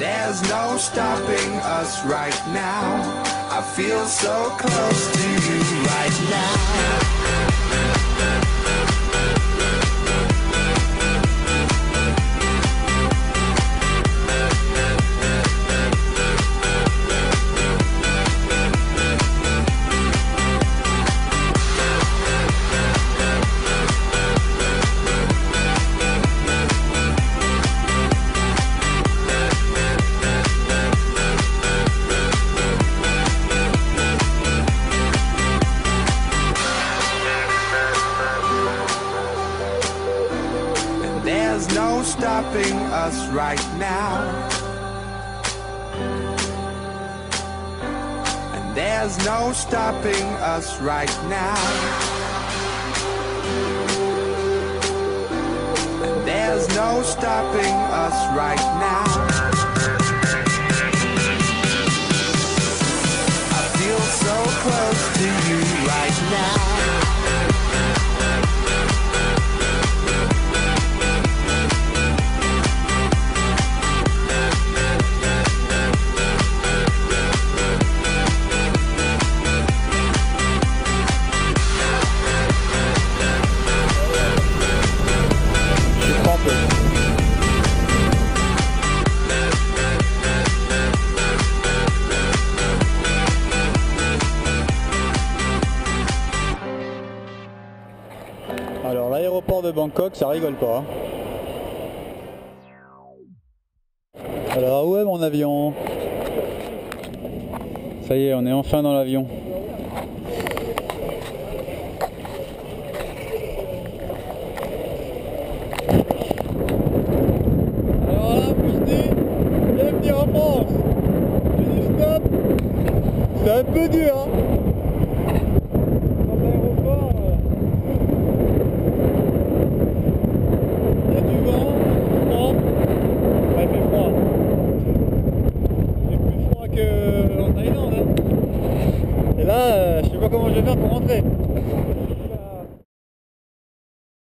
There's no stopping us right now. I feel so close to you right now. There's no stopping us right now. And there's no stopping us right now. And there's no stopping us right now. De Bangkok, ça rigole pas. hein. Alors où est mon avion Ça y est, on est enfin dans l'avion. Alors là, Poussy, bienvenue en France. J'ai dit stop. C'est un peu dur, hein. Et là, euh, je sais pas comment je vais faire pour rentrer.